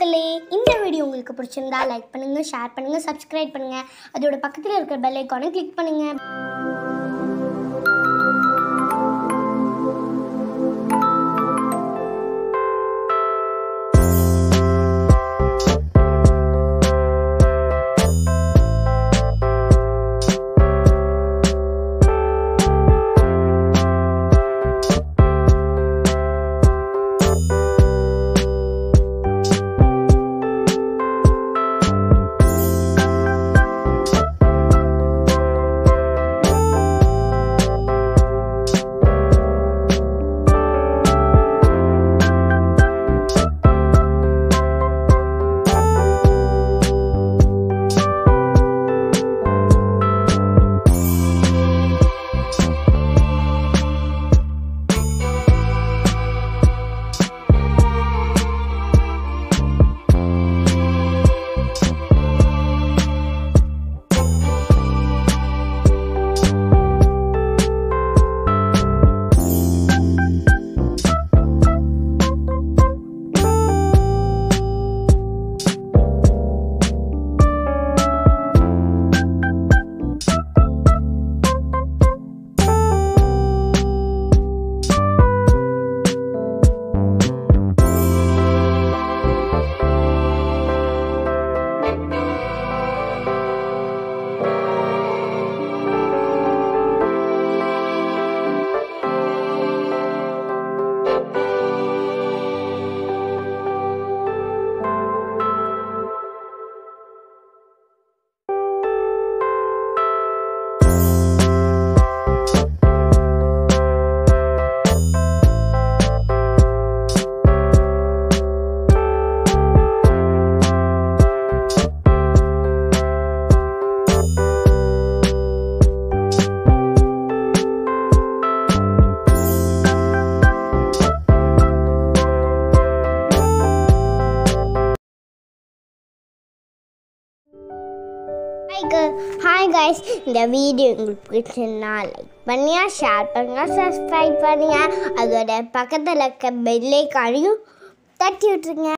மக்களே இந்த வீடியோ உங்களுக்கு பிடிச்சிருந்தா லைக் பண்ணுங்கள் ஷேர் பண்ணுங்கள் சப்ஸ்கிரைப் பண்ணுங்கள் அதோட பக்கத்தில் இருக்கிற பெல் ஐக்கானை கிளிக் பண்ணுங்கள் ஹாய் கைஸ் இந்த வீடியோ உங்களுக்கு பிடிச்சிருந்தா லைக் பண்ணியா ஷேர் பண்ணுங்க சப்ஸ்கிரைப் பண்ணுங்க அதோட பக்கத்தில் இருக்க பெல்லைக்கானையும் தட்டி விட்டுருங்க.